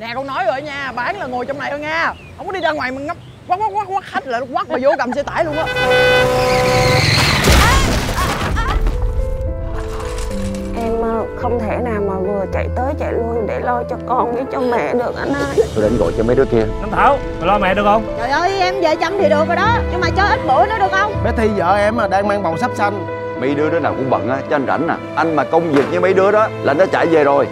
nè con nói rồi nha bán là ngồi trong này thôi nha. Không có đi ra ngoài mà ngắm quát quát quát quát khách là quát mà vô cầm xe tải luôn á. Em ờ, không thể nào mà vừa chạy tới chạy lui để lo cho con với cho mẹ được anh ơi. Tôi đến gọi cho mấy đứa kia. Năm Thảo, mày lo mẹ được không? Trời ơi em về chăm thì được rồi đó Nhưng mà cho ít bữa nữa được không? Bé Thi vợ em đang mang bầu sắp xanh mấy đứa đứa nào cũng bận á cho anh rảnh à. Anh mà công việc với mấy đứa đó là đã chạy về rồi.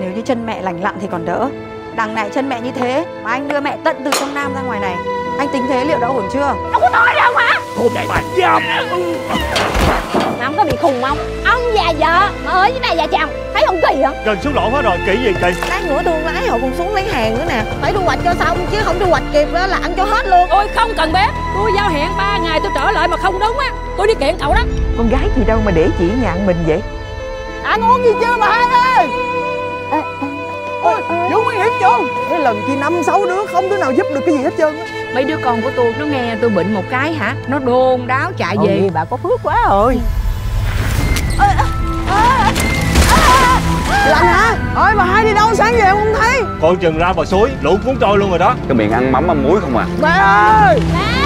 Nếu như chân mẹ lành lặn thì còn đỡ Đằng này chân mẹ như thế Mà anh đưa mẹ tận từ trong Nam ra ngoài này. Anh tính thế liệu đã ổn chưa? Cô đại bà dâm Mà ông có bị khùng không? Ông già vợ mà ơi với bà già chồng Thấy không kỳ không Gần xuống lỗ hết rồi, kỹ gì kỳ Lát nữa tôi lái họ còn xuống lấy hàng nữa nè. Phải thu hoạch cho xong chứ không thu hoạch kịp đó là ăn cho hết luôn. Ôi không cần bé Tôi giao hẹn 3 ngày tôi trở lại mà không đúng á. Tôi đi kiện cậu đó. Con gái gì đâu mà để chị nhận mình vậy? Ăn uống gì chưa bà hai ơi ôi vụ nguy hiểm chưa cái lần chi năm sáu đứa không đứa nào giúp được cái gì hết trơn á. Mấy đứa con của tôi nó nghe tôi bệnh một cái hả? Nó đôn đáo chạy về. Ôi, bà có phước quá rồi. Lạnh hả? Ơi bà hai đi đâu sáng về không thấy? Coi chừng ra bờ suối, lũ cuốn trôi luôn rồi đó. Cái miệng ăn mắm ăn muối không à. Mẹ ơi! Ba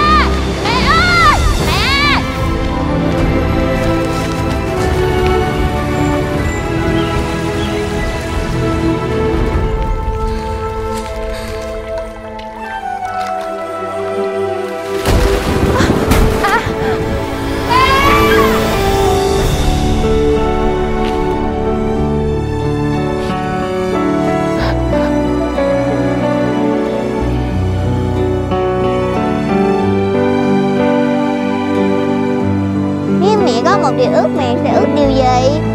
vì ước mẹ sẽ ước điều gì?